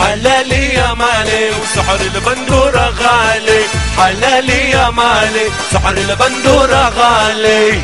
حلالي يا مالي وسعر البندورة غالي. حلالي يا مالي سعر البندورة غالي.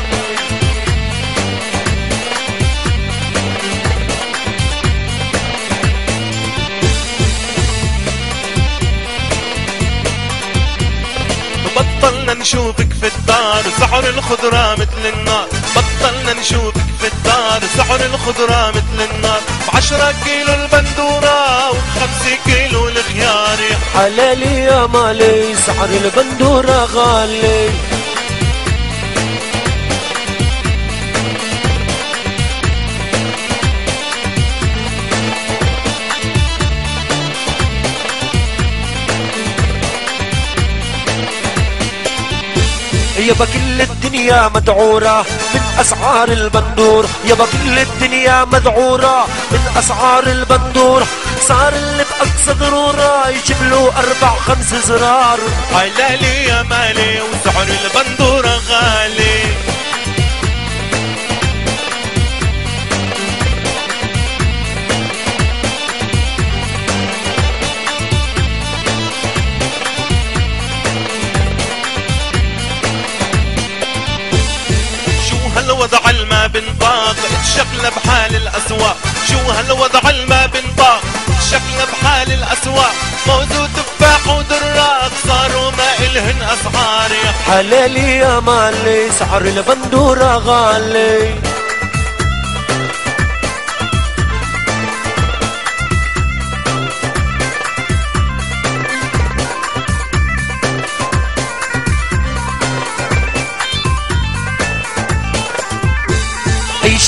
بطلنا نشوفك في الدار سعر الخضرة مثل النار. بطلنا نشوفك في الدار سعر الخضرة مثل النار. بعشرة كيلو البندورة وبخمسة كيلو الخيار حلالي يا مالي سعر البندورة غالي. يابا كل الدنيا مدعورة من أسعار البندور. يابا كل الدنيا مذعورة من أسعار البندور. صار اللي بأقصى ضرورة يجيب له أربع خمس زرار. حلالي يا مالي هالوضع الما بنطاق اتشقلب حال الأسواق. شو هالوضع الما بنطاق اتشقلب حال الأسواق. موز وتفاح ودراق صاروا ما إلهن اسعار يا حلالي يا مالي سعر البندورة غالي.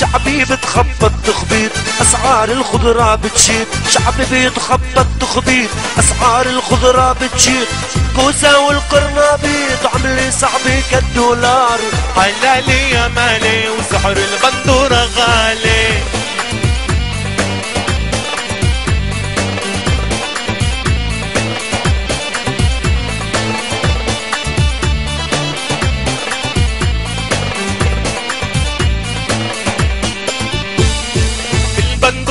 شعبي بتخبط تخبيط أسعار الخضرة بتشيط شعبي بيتخبط تخبيط أسعار الخضرة بتشيط كوسة والقرنبيط عملي صعبة كالدولار. حلالي يا مالي وسعر البندورة غالي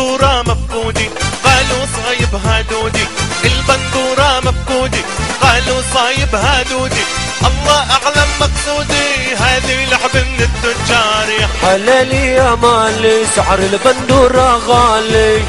البندورة مفقودي قالوا صايب هادودي البندورة مفقودي قالوا صايب هادودي الله أعلم مقصودي هذه لعبة من التجار. حلالي يا مالي سعر البندورة غالي.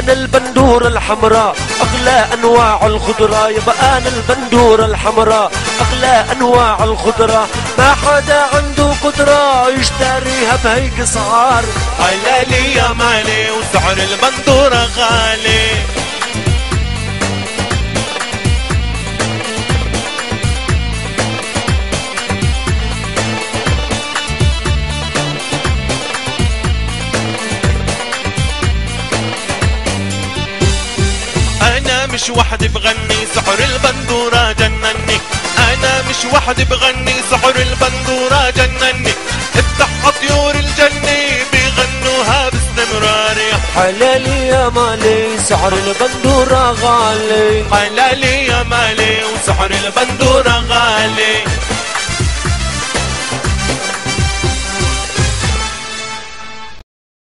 أنا البندورة الحمراء أغلى أنواع الخضرة يبقى أنا البندورة الحمراء أغلى أنواع الخضرة. ما حدا عنده قدرة يشتريها بهيك اسعار حلالي يا مالي وسعر البندورة غالي. مش وحدي بغني سعر البندورة جنني. أنا مش وحدي بغني سعر البندورة جنني. افتح طيور الجنة بيغنوها باستمرار. يا حلالي يا مالي سعر البندورة غالي. حلالي يا مالي وسعر البندورة